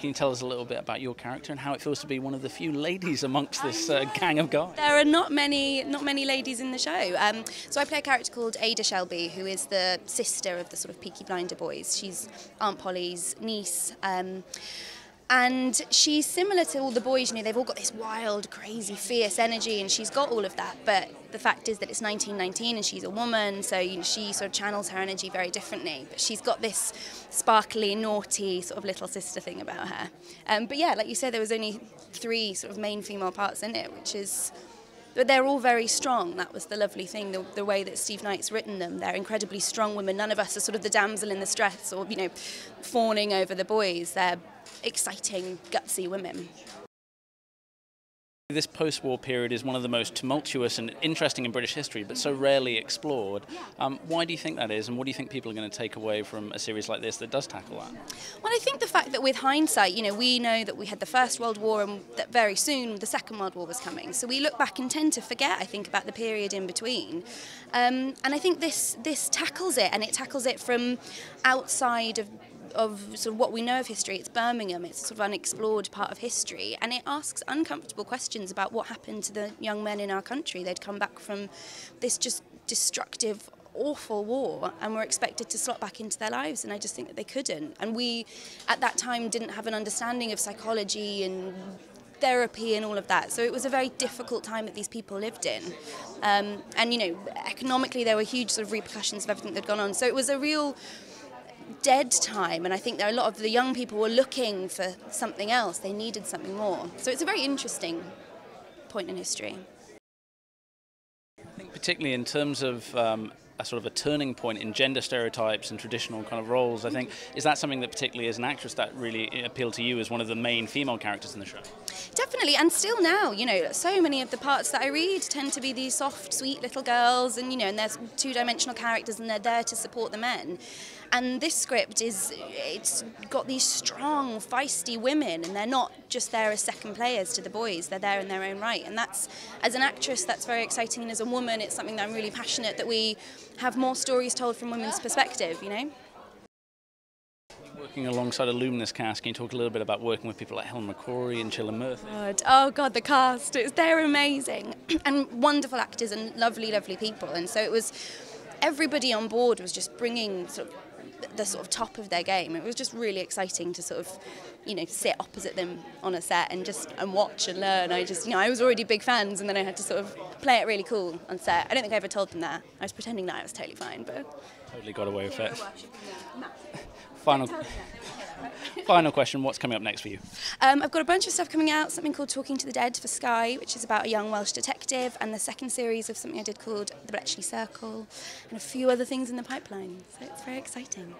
Can you tell us a little bit about your character and how it feels to be one of the few ladies amongst this uh, gang of guys? There are not many, not many ladies in the show. Um, so I play a character called Ada Shelby, who is the sister of the sort of Peaky Blinder boys. She's Aunt Polly's niece. Um, and she's similar to all the boys, you know, they've all got this wild, crazy, fierce energy, and she's got all of that. But the fact is that it's 1919 and she's a woman, so you know, she sort of channels her energy very differently. But she's got this sparkly, naughty, sort of little sister thing about her. Um, but yeah, like you said, there was only three sort of main female parts in it, which is but they're all very strong. That was the lovely thing, the, the, way that Steve Knight's written them. They're incredibly strong women. None of us are sort of the damsel in the stress or, you know, fawning over the boys. They're exciting, gutsy women. This post war period is one of the most tumultuous and interesting in British history, but so rarely explored. Um, why do you think that is, and what do you think people are going to take away from a series like this that does tackle that? Well, I think the fact that with hindsight, you know, we know that we had the First World War and that very soon the Second World War was coming. So we look back and tend to forget, I think, about the period in between. Um, and I think this, this tackles it, and it tackles it from outside of of sort of what we know of history. It's Birmingham, it's sort of unexplored part of history, and it asks uncomfortable questions about what happened to the young men in our country. They'd come back from this just destructive, awful war and were expected to slot back into their lives, and I just think that they couldn't. And we, at that time, didn't have an understanding of psychology and therapy and all of that. So it was a very difficult time that these people lived in. Um, and, you know, economically, there were huge sort of repercussions of everything that had gone on. So it was a real dead time, and I think there are a lot of the young people were looking for something else. They needed something more. So it's a very interesting point in history. I think particularly in terms of um, a sort of a turning point in gender stereotypes and traditional kind of roles. I think is that something that particularly as an actress that really appealed to you as one of the main female characters in the show. Definitely, and still now, you know, so many of the parts that I read tend to be these soft, sweet little girls, and you know, and there's two-dimensional characters, and they're there to support the men. And this script is, it's got these strong, feisty women, and they're not just there as second players to the boys. They're there in their own right, and that's, as an actress, that's very exciting. And as a woman, it's something that I'm really passionate that we have more stories told from women's perspective. You know. Working alongside a luminous cast, can you talk a little bit about working with people like Helen McCrory and Cillian Murphy? God. Oh God, the cast, it's, they're amazing and wonderful actors and lovely, lovely people. And so it was, everybody on board was just bringing sort of the sort of top of their game. It was just really exciting to sort of, you know, sit opposite them on a set and just and watch and learn. I just, you know, I was already big fans, and then I had to sort of play it really cool on set. I don't think I ever told them that. I was pretending that I was totally fine, but totally got away with it. final, final question, what's coming up next for you? Um, I've got a bunch of stuff coming out, something called Talking to the Dead for Sky, which is about a young Welsh detective, and the second series of something I did called The Bletchley Circle, and a few other things in the pipeline. So it's very exciting.